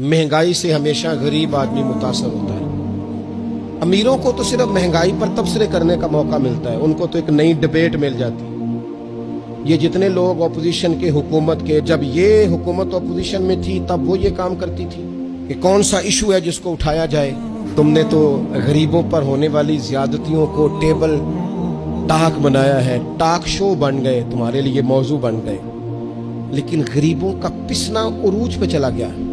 महँगाई से हमेशा गरीब आदमी मुतासर होता है। अमीरों को तो सिर्फ़ महँगाई पर तबसरे करने का मौका मिलता है, उनको तो एक नई डिबेट मिल जाती है। ये जितने लोग अपोजिशन के हुकूमत के, जब ये हुकूमत अपोजिशन में थी, तब वो ये काम करती थी कि कौन सा इशू है जिसको उठाया जाए। तुमने तो गरीबों पर होने वाली ज्यादतियों को टेबल टाक बनाया है। टाक शो बन गए, तुम्हारे लिए मौजू बन गए। लेकिन गरीबों का पिसना उरूज पे चला गया